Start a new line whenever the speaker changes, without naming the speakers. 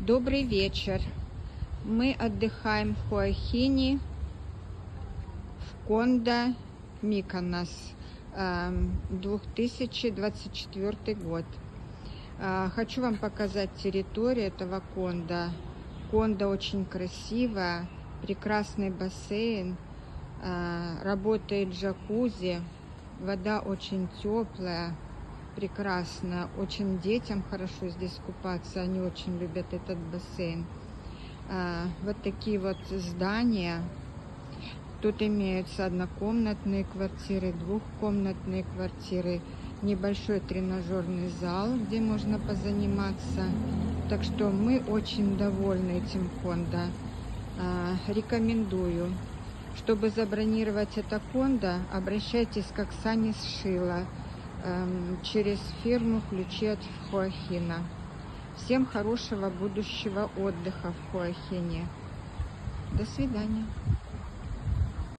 Добрый вечер. Мы отдыхаем в Хуахине, в Кондо, Миконос, эм, 2024 год. А, Хочу вам показать территорию этого Кондо. Кондо очень красивая, прекрасный бассейн, а, работает джакузи, вода очень теплая, прекрасно. Очень детям хорошо здесь купаться, они очень любят этот бассейн. А, Вот такие вот здания. Тут имеются однокомнатные квартиры, двухкомнатные квартиры, небольшой тренажерный зал, где можно позаниматься. Так что мы очень довольны этим кондо. А, Рекомендую. Чтобы забронировать это кондо, обращайтесь к Оксане Сшила через фирму «Ключи от Хуахина». Всем хорошего будущего отдыха в Хуахине. До свидания.